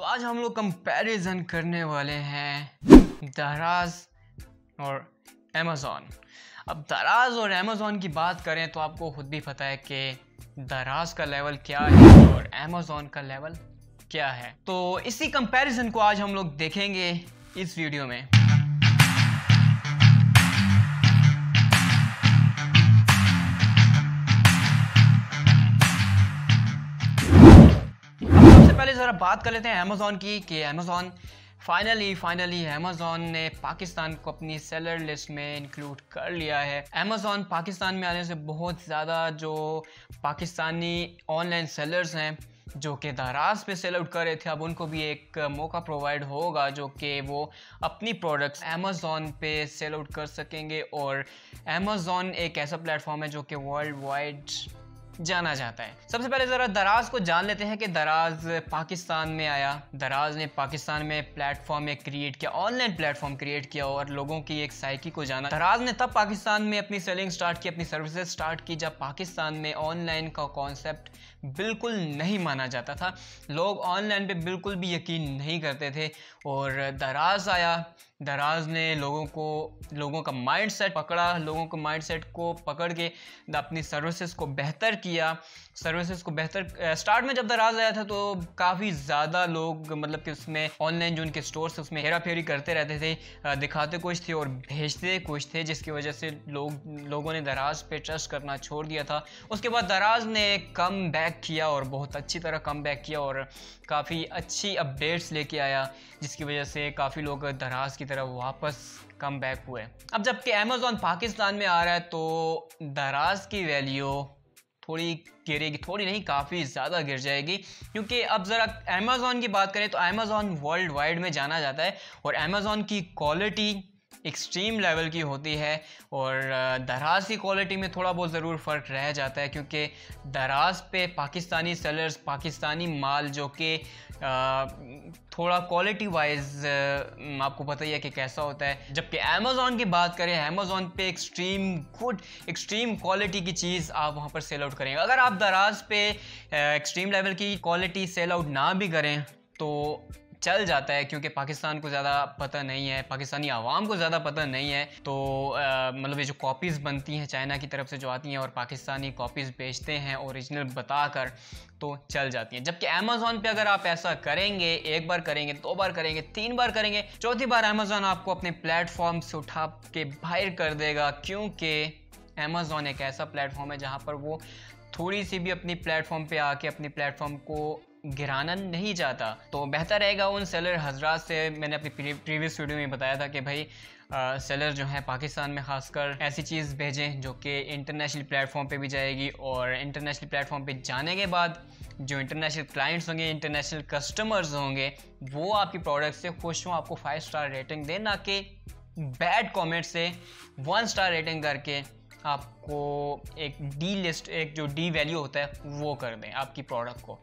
तो आज हम लोग कंपैरिजन करने वाले हैं दराज और अमेज़ोन अब दराज और अमेज़ोन की बात करें तो आपको खुद भी पता है कि दराज का लेवल क्या है और अमेज़ोन का लेवल क्या है. तो इसी कंपैरिजन को आज हम लोग देखेंगे इस वीडियो में. ज़रा बात कर लेते हैं अमेज़ोन की कि अमेज़ोन फाइनली फाइनली अमेज़ोन ने पाकिस्तान को अपनी सेलर लिस्ट में इंक्लूड कर लिया है। अमेज़ोन पाकिस्तान में आने से बहुत ज़्यादा जो पाकिस्तानी ऑनलाइन सेलर्स हैं, जो कि दराज पे सेल आउट कर रहे थे, अब उनको भी एक मौका प्रोवाइड होगा जो कि वो अपनी प्रोडक्ट्स अमेज़ोन पे सेल आउट कर सकेंगे और अमेज़ोन एक ऐसा प्लेटफॉर्म है जो कि वर्ल्ड वाइड जाना जाता है। सबसे पहले ज़रा दराज को जान लेते हैं कि दराज पाकिस्तान में आया। दराज ने पाकिस्तान में प्लेटफॉर्म एक क्रिएट किया ऑनलाइन प्लेटफॉर्म क्रिएट किया और लोगों की एक साइकी को जाना। दराज ने तब पाकिस्तान में अपनी सेलिंग स्टार्ट की, अपनी सर्विसेज़ स्टार्ट की जब पाकिस्तान में ऑनलाइन का कॉन्सेप्ट बिल्कुल नहीं माना जाता था। लोग ऑनलाइन पे बिल्कुल भी यकीन नहीं करते थे और दराज आया। दराज ने लोगों को, लोगों का माइंड सेट पकड़ा, लोगों को माइंड सेट को पकड़ के अपनी सर्विसेज़ को बेहतर किया। सर्विसेज़ को बेहतर स्टार्ट में जब दराज आया था तो काफ़ी ज़्यादा लोग मतलब कि उसमें ऑनलाइन जो उनके स्टोर्स उसमें हेरा फेरी करते रहते थे दिखाते कुछ थे और भेजते कुछ थे, जिसकी वजह से लोग, लोगों ने दराज पे ट्रस्ट करना छोड़ दिया था। उसके बाद दराज ने कम बैक किया और बहुत अच्छी तरह कम बैक किया और काफ़ी अच्छी अपडेट्स लेके आया, जिसकी वजह से काफ़ी लोग दराज की तरफ़ वापस कम बैक हुए अब जबकि अमेज़ोन पाकिस्तान में आ रहा है तो दराज की वैल्यू थोड़ी गिरेगी, थोड़ी नहीं, काफ़ी ज़्यादा गिर जाएगी। क्योंकि अब ज़रा अमेज़ोन की बात करें तो अमेज़ोन वर्ल्ड वाइड में जाना जाता है और अमेज़ोन की क्वालिटी एक्सट्रीम लेवल की होती है और दराज की क्वालिटी में थोड़ा बहुत ज़रूर फ़र्क रह जाता है, क्योंकि दराज पे पाकिस्तानी सेलर्स पाकिस्तानी माल जो कि थोड़ा क्वालिटी वाइज आपको पता ही है कि कैसा होता है। जबकि अमेज़ोन की बात करें अमेज़ोन पे एक्सट्रीम गुड एक्सट्रीम क्वालिटी की चीज़ आप वहाँ पर सेल आउट करेंगे अगर आप दराज पे एक्सट्रीम लेवल की क्वालिटी सेल आउट ना भी करें तो चल जाता है क्योंकि पाकिस्तान को ज़्यादा पता नहीं है, पाकिस्तानी आवाम को ज़्यादा पता नहीं है तो मतलब ये जो कॉपीज़ बनती हैं चाइना की तरफ़ से जो आती हैं और पाकिस्तानी कॉपीज़ बेचते हैं ओरिजिनल बताकर तो चल जाती हैं। जबकि अमेज़ोन पे अगर आप ऐसा करेंगे, एक बार करेंगे, दो बार करेंगे, तीन बार करेंगे, चौथी बार अमेज़ोन आपको अपने प्लेटफॉर्म से उठा के बाहर कर देगा क्योंकि अमेज़ोन एक ऐसा प्लेटफॉर्म है जहाँ पर वो थोड़ी सी भी अपनी प्लेटफॉर्म पे आके अपनी प्लेटफॉर्म को गिराना नहीं चाहता तो बेहतर रहेगा उन सेलर हजरात से। मैंने अपनी प्रीवियस वीडियो में बताया था कि भाई आ, सेलर जो है पाकिस्तान में खासकर ऐसी चीज़ भेजें जो कि इंटरनेशनल प्लेटफॉर्म पे भी जाएगी और इंटरनेशनल प्लेटफॉर्म पे जाने के बाद जो इंटरनेशनल क्लाइंट्स होंगे इंटरनेशनल कस्टमर्स होंगे वो आपकी प्रोडक्ट से खुश हों आपको फाइव स्टार रेटिंग दें ना कि बैड कॉमेंट से वन स्टार रेटिंग करके आपको एक डी लिस्ट एक जो डी वैल्यू होता है, वो कर दें आपकी प्रोडक्ट को।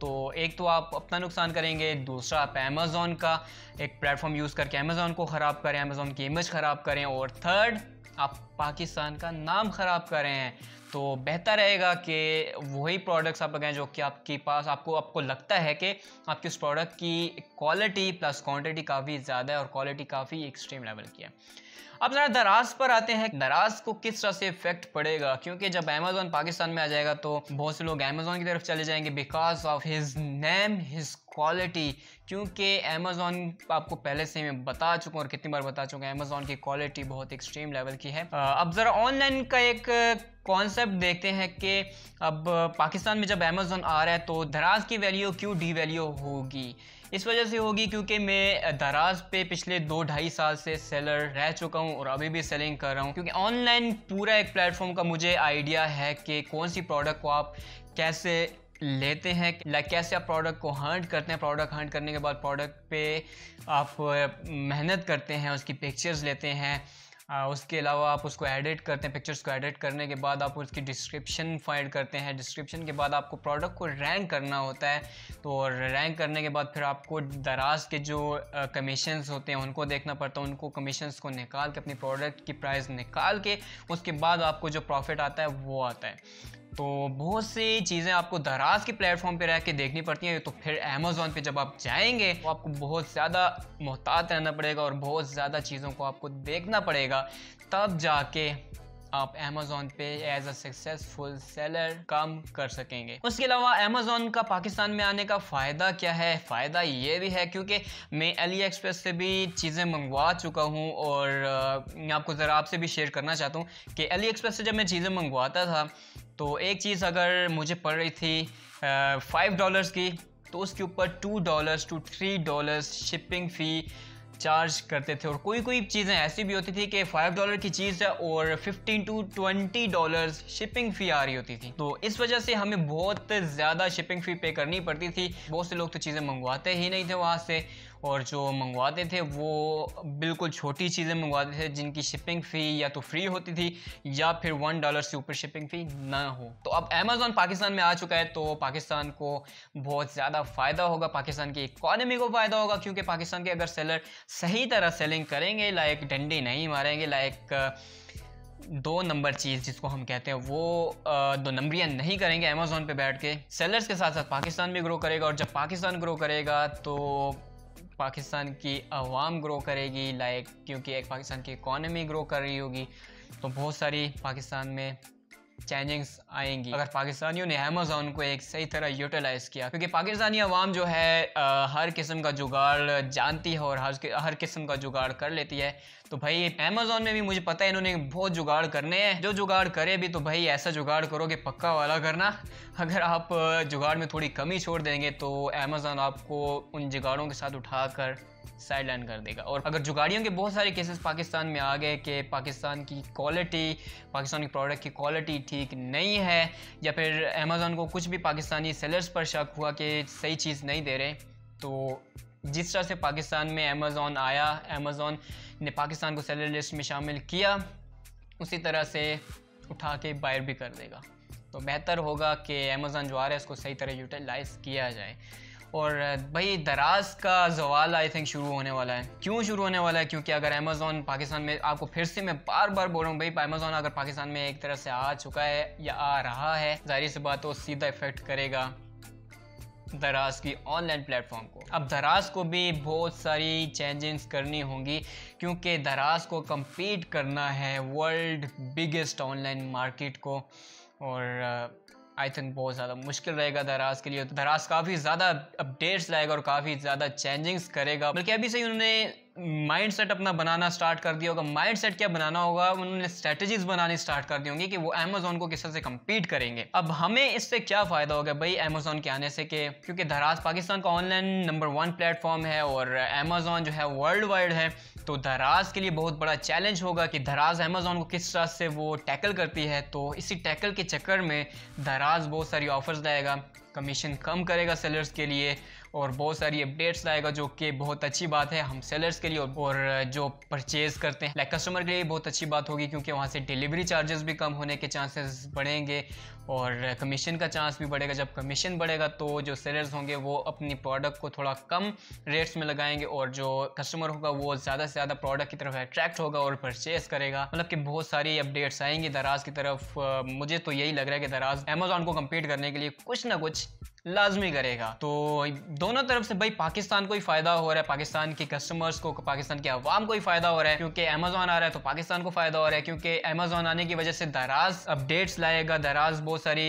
तो एक तो आप अपना नुकसान करेंगे, दूसरा आप अमेज़ोन का एक प्लेटफॉर्म यूज़ करके अमेज़ोन को ख़राब करें अमेज़ोन की इमेज ख़राब करें, और थर्ड आप पाकिस्तान का नाम ख़राब करें। तो बेहतर रहेगा कि वही प्रोडक्ट्स आप लगाएँ जो कि आपके पास, आपको आपको लगता है कि आपके उस प्रोडक्ट की क्वालिटी प्लस क्वांटिटी काफ़ी ज़्यादा है और क्वालिटी काफ़ी एक्सट्रीम लेवल की है। अब ज़रा दराज पर आते हैं। दराज को किस तरह से इफ़ेक्ट पड़ेगा? क्योंकि जब अमेजोन पाकिस्तान में आ जाएगा तो बहुत से लोग अमेजोन की तरफ़ चले जाएँगे because of his name his quality क्योंकि अमेजोन आपको पहले से मैं बता चुका हूँ और कितनी बार बता चुका हूँ अमेजोन की क्वालिटी बहुत एक्सट्रीम लेवल की है। अब ज़रा ऑनलाइन का एक कॉन्सेप्ट देखते हैं कि अब पाकिस्तान में जब अमेजोन आ रहा है तो दराज की वैल्यू क्यों डी वैल्यू होगी? इस वजह से होगी क्योंकि मैं दराज पे पिछले दो ढाई साल से सेलर रह चुका हूँ और अभी भी सेलिंग कर रहा हूँ। क्योंकि ऑनलाइन पूरा एक प्लेटफॉर्म का मुझे आइडिया है कि कौन सी प्रोडक्ट को आप कैसे लेते हैं लाइक कैसे आप प्रोडक्ट को हंट करते हैं। प्रोडक्ट हंट करने के बाद प्रोडक्ट पे आप मेहनत करते हैं, उसकी पिक्चर्स लेते हैं। आ, उसके अलावा आप उसको एडिट करते हैं पिक्चर्स को एडिट करने के बाद आप उसकी डिस्क्रिप्शन फाइंड करते हैं। डिस्क्रिप्शन के बाद आपको प्रोडक्ट को रैंक करना होता है। तो रैंक करने के बाद फिर आपको दराज के जो कमीशंस होते हैं उनको देखना पड़ता है। उनको कमीशंस को निकाल के अपनी प्रोडक्ट की प्राइस निकाल के उसके बाद आपको जो प्रॉफिट आता है वो आता है। तो बहुत सी चीज़ें आपको दराज के प्लेटफॉर्म पे रह के देखनी पड़ती हैं तो फिर अमेज़ोन पे जब आप जाएँगे तो आपको बहुत ज़्यादा मोहतात रहना पड़ेगा और बहुत ज़्यादा चीज़ों को आपको देखना पड़ेगा। तब जाके आप अमेजोन पे एज अ सक्सेसफुल सेलर काम कर सकेंगे। उसके अलावा अमेजोन का पाकिस्तान में आने का फ़ायदा क्या है? फ़ायदा ये भी है क्योंकि मैं अली एक्सप्रेस से भी चीज़ें मंगवा चुका हूँ और मैं आपको ज़रा आपसे भी शेयर करना चाहता हूँ कि अली एक्सप्रेस से जब मैं चीज़ें मंगवाता था तो एक चीज़ अगर मुझे पड़ रही थी फाइव डॉलर्स की तो उसके ऊपर two dollars two three dollars shipping fee charge करते थे। और कोई कोई चीज़ें ऐसी भी होती थी कि फाइव डॉलर की चीज़ है और fifteen to twenty dollar shipping fee आ रही होती थी। तो इस वजह से हमें बहुत ज़्यादा शिपिंग फ़ी पे करनी पड़ती थी। बहुत से लोग तो चीज़ें मंगवाते ही नहीं थे वहाँ से। और जो मंगवाते थे वो बिल्कुल छोटी चीज़ें मंगवाते थे, जिनकी शिपिंग फ़ी या तो फ्री होती थी या फिर वन डॉलर से ऊपर शिपिंग फ़ी ना हो। तो अब अमेज़ोन पाकिस्तान में आ चुका है तो पाकिस्तान को बहुत ज़्यादा फ़ायदा होगा, पाकिस्तान की इकॉनमी को फ़ायदा होगा, क्योंकि पाकिस्तान के अगर सेलर सही तरह सेलिंग करेंगे लाइक डंडी नहीं मारेंगे लाइक दो नंबर चीज़ जिसको हम कहते हैं, वो दो नंबरियाँ नहीं करेंगे अमेज़ोन पे बैठ के। सेलर्स के साथ साथ पाकिस्तान भी ग्रो करेगा, और जब पाकिस्तान ग्रो करेगा तो पाकिस्तान की आवाम ग्रो करेगी लाइक क्योंकि एक पाकिस्तान की इकॉनमी ग्रो कर रही होगी तो बहुत सारी पाकिस्तान में चेंजिंग्स आएँगी। अगर पाकिस्तानियों ने अमेज़ोन को एक सही तरह यूटिलाइज़ किया क्योंकि पाकिस्तानी अवाम जो है आ, हर किस्म का जुगाड़ जानती है और हर हर किस्म का जुगाड़ कर लेती है। तो भाई अमेज़ोन में भी मुझे पता है इन्होंने बहुत जुगाड़ करने हैं। जो जुगाड़ करे भी तो भाई ऐसा जुगाड़ करो कि पक्का वाला करना। अगर आप जुगाड़ में थोड़ी कमी छोड़ देंगे तो अमेज़ोन आपको उन जुगाड़ों के साथ उठाकर साइड लाइन कर देगा। और अगर जुगाड़ियों के बहुत सारे केसेस पाकिस्तान में आ गए कि पाकिस्तान की क्वालिटी पाकिस्तानी प्रोडक्ट की क्वालिटी ठीक नहीं है, या फिर अमेज़ोन को कुछ भी पाकिस्तानी सेलर्स पर शक हुआ कि सही चीज़ नहीं दे रहे तो जिस तरह से पाकिस्तान में अमेज़ोन आया अमेज़ोन ने पाकिस्तान को सेलर लिस्ट में शामिल किया, उसी तरह से उठा के बायर भी कर देगा। तो बेहतर होगा कि अमेज़ोन जो आ रहा है, उसको सही तरह यूटिलाइज़ किया जाए। और भाई दराज का जवाल आई थिंक शुरू होने वाला है। क्यों शुरू होने वाला है? क्योंकि अगर अमेज़ोन पाकिस्तान में, आपको फिर से मैं बार बार बोल रहा हूँ, भाई अमेज़ोन अगर पाकिस्तान में एक तरह से आ चुका है या आ रहा है, ज़ाहिर सी बात तो सीधा इफ़ेक्ट करेगा दराज की ऑनलाइन प्लेटफॉर्म को। अब दराज को भी बहुत सारी चेंजेस करनी होंगी, क्योंकि दराज को compete करना है वर्ल्ड बिगेस्ट ऑनलाइन मार्केट को। और आई थिंक बहुत ज़्यादा मुश्किल रहेगा दराज के लिए। तो दराज काफ़ी ज़्यादा अपडेट्स लाएगा और काफ़ी ज़्यादा चेंजिंग्स करेगा। बल्कि अभी से उन्होंने माइंड सेट अपना बनाना स्टार्ट कर दिया होगा। माइंड सेट क्या बनाना होगा? उन्होंने स्ट्रेटजीज बनानी स्टार्ट कर दी होंगी कि वो अमेजोन को किस तरह से कम्पीट करेंगे। अब हमें इससे क्या फ़ायदा होगा भाई अमेजोन के आने से कि? क्योंकि दराज पाकिस्तान का ऑनलाइन नंबर वन प्लेटफॉर्म है और अमेजोन जो है वर्ल्ड वाइड है। तो दराज के लिए बहुत बड़ा चैलेंज होगा कि दराज अमेजोन को किस तरह से वो टैकल करती है। तो इसी टैकल के चक्कर में दराज बहुत सारी ऑफर्स लाएगा कमीशन कम करेगा सेलर्स के लिए और बहुत सारी अपडेट्स लाएगा, जो कि बहुत अच्छी बात है हम सेलर्स के लिए और जो परचेज़ करते हैं। लाइक कस्टमर के लिए बहुत अच्छी बात होगी, क्योंकि वहाँ से डिलीवरी चार्जेस भी कम होने के चांसेस बढ़ेंगे और कमीशन का चांस भी बढ़ेगा। जब कमीशन बढ़ेगा तो जो सेलर्स होंगे, वो अपनी प्रोडक्ट को थोड़ा कम रेट्स में लगाएँगे और जो कस्टमर होगा, वो ज़्यादा से ज़्यादा प्रोडक्ट की तरफ़ अट्रैक्ट होगा और परचेज़ करेगा। मतलब कि बहुत सारी अपडेट्स आएँगी दराज की तरफ़। मुझे तो यही लग रहा है कि दराज अमेजोन को कम्पीट करने के लिए कुछ ना कुछ लाजमी करेगा। तो दोनों तरफ़ से भाई पाकिस्तान को ही फ़ायदा हो रहा है। पाकिस्तान के कस्टमर्स को, पाकिस्तान के अवाम को ही फ़ायदा हो रहा है। क्योंकि अमेजोन आ रहा है तो पाकिस्तान को फ़ायदा हो रहा है। क्योंकि अमेजोन आने की वजह से दराज अपडेट्स लाएगा, दराज बहुत सारी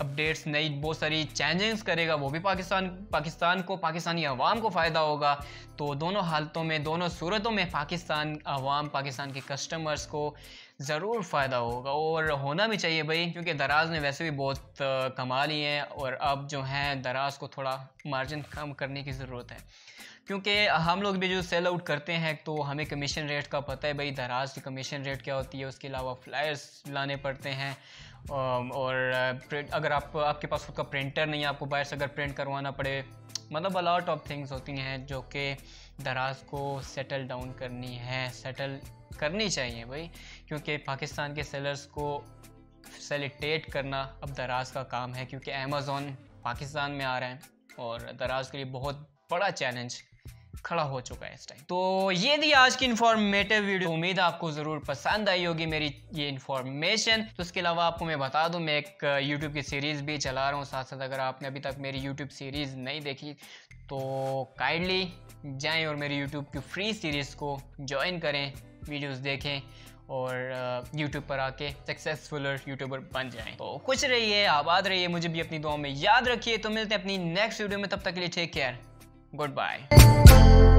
अपडेट्स नई बहुत सारी चेंजेस करेगा, वो भी पाकिस्तान पाकिस्तान को, पाकिस्तानी अवाम को फ़ायदा होगा। तो दोनों हालतों में, दोनों सूरतों में पाकिस्तान अवाम, पाकिस्तान के कस्टमर्स को ज़रूर फ़ायदा होगा। और होना भी चाहिए भाई, क्योंकि दराज ने वैसे भी बहुत कमा लिए हैं और अब जो हैं, दराज को थोड़ा मार्जिन कम करने की ज़रूरत है। क्योंकि हम लोग भी जो सेल आउट करते हैं तो हमें कमीशन रेट का पता है भाई, दराज की कमीशन रेट क्या होती है, उसके अलावा फ्लायर्स लाने पड़ते हैं। और अगर आप, आपके पास खुद का प्रिंटर नहीं है, आपको बाहर से अगर प्रिंट करवाना पड़े मतलब अलॉट ऑफ़ थिंग्स होती हैं जो कि दराज को सेटल डाउन करनी है सेटल करनी चाहिए भाई, क्योंकि पाकिस्तान के सेलर्स को सेलिटेट करना अब दराज का काम है, क्योंकि अमेज़ोन पाकिस्तान में आ रहे हैं और दराज के लिए बहुत बड़ा चैलेंज खड़ा हो चुका है इस टाइम तो ये थी आज की इन्फॉर्मेटिव वीडियो उम्मीद आपको ज़रूर पसंद आई होगी मेरी ये इन्फॉर्मेशन तो उसके अलावा आपको मैं बता दूँ, मैं एक यूट्यूब की सीरीज़ भी चला रहा हूँ। साथ साथ अगर आपने अभी तक मेरी यूट्यूब सीरीज़ नहीं देखी तो काइंडली जाएँ और मेरी यूट्यूब की फ्री सीरीज़ को ज्वाइन करें वीडियोज़ देखें और यूट्यूब पर आके सक्सेसफुल यूट्यूबर बन जाएँ। तो खुश रहिए, आबाद रहिए, मुझे भी अपनी दुआ में याद रखिए। तो मिलते हैं अपनी नेक्स्ट वीडियो में, तब तक के लिए टेक केयर गुड बाय